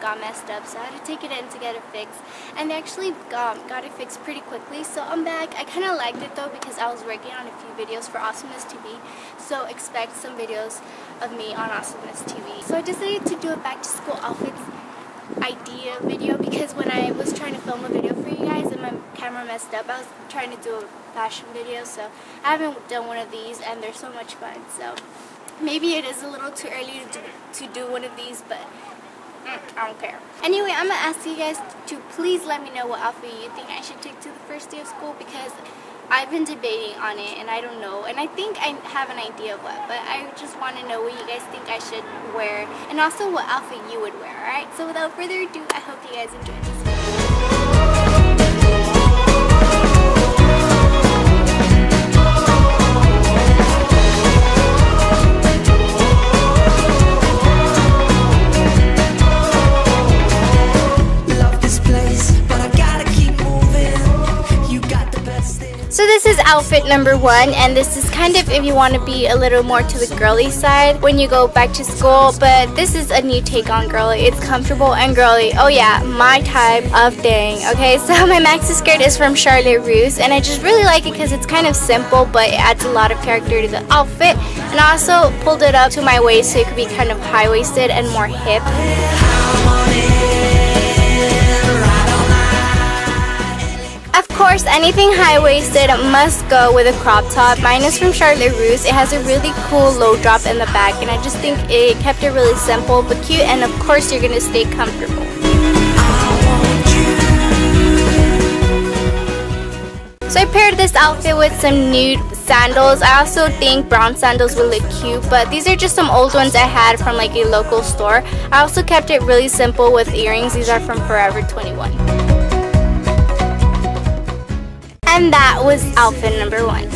got messed up, so I had to take it in to get it fixed. And they actually um, got it fixed pretty quickly, so I'm back. I kind of liked it though because I was working on a few videos for Awesomeness TV, so expect some videos of me on Awesomeness TV. So I decided to do a back to school outfits idea video because when I was trying to film a video for you guys and my camera messed up, I was trying to do a fashion video, so I haven't done one of these and they're so much fun, so maybe it is a little too early to do, to do one of these, but mm, I don't care. Anyway, I'm going to ask you guys to please let me know what outfit you think I should take to the first day of school because I've been debating on it and I don't know. And I think I have an idea of what but I just want to know what you guys think I should wear and also what outfit you would wear alright? So without further ado I hope you guys enjoy this So outfit number one and this is kind of if you want to be a little more to the girly side when you go back to school but this is a new take on girly. It's comfortable and girly. Oh yeah, my type of thing. Okay, so my maxi skirt is from Charlotte Russe and I just really like it because it's kind of simple but it adds a lot of character to the outfit and I also pulled it up to my waist so it could be kind of high-waisted and more hip. Course, anything high-waisted must go with a crop top. Mine is from Charlotte Russe. It has a really cool low drop in the back and I just think it kept it really simple but cute and of course you're going to stay comfortable. So I paired this outfit with some nude sandals. I also think brown sandals will look cute, but these are just some old ones I had from like a local store. I also kept it really simple with earrings. These are from Forever 21. And that was outfit number one.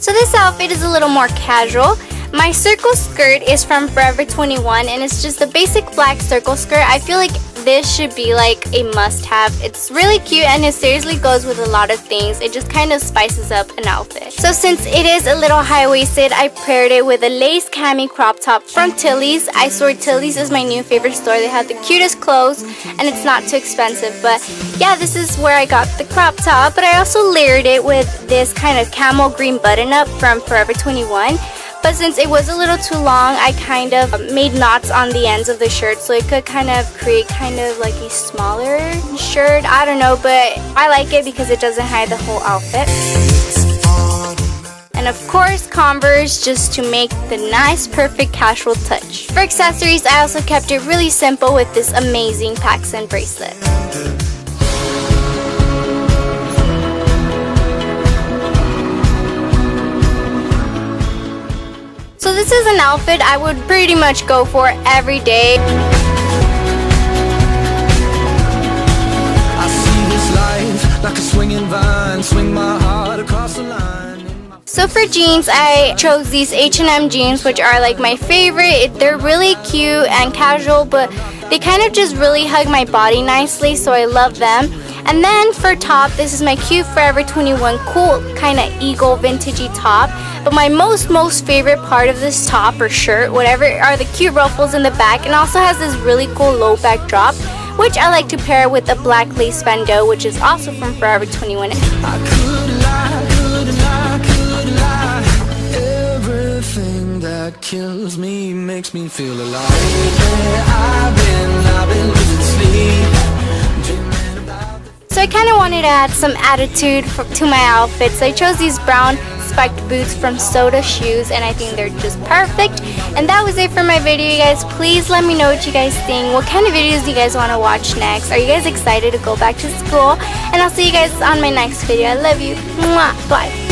So this outfit is a little more casual. My circle skirt is from Forever 21 and it's just a basic black circle skirt. I feel like this should be like a must-have. It's really cute and it seriously goes with a lot of things. It just kind of spices up an outfit. So since it is a little high-waisted, I paired it with a lace cami crop top from Tilly's. I swear Tilly's is my new favorite store. They have the cutest clothes and it's not too expensive. But yeah, this is where I got the crop top. But I also layered it with this kind of camel green button-up from Forever 21. But since it was a little too long, I kind of made knots on the ends of the shirt so it could kind of create kind of like a smaller shirt. I don't know, but I like it because it doesn't hide the whole outfit. And of course, Converse just to make the nice, perfect casual touch. For accessories, I also kept it really simple with this amazing PacSun bracelet. So this is an outfit I would pretty much go for every day. So for jeans, I chose these H&M jeans, which are like my favorite. They're really cute and casual, but they kind of just really hug my body nicely, so I love them. And then for top, this is my cute Forever 21 cool kind of eagle vintagey top. But my most, most favorite part of this top or shirt, whatever, are the cute ruffles in the back and also has this really cool low back drop which I like to pair with a black lace bandeau, which is also from Forever 21. that kills me makes me feel alive. I've been, I've been. So I kind of wanted to add some attitude for, to my outfit. So I chose these brown spiked boots from Soda Shoes and I think they're just perfect. And that was it for my video, you guys. Please let me know what you guys think. What kind of videos do you guys want to watch next? Are you guys excited to go back to school? And I'll see you guys on my next video. I love you. Mwah. Bye.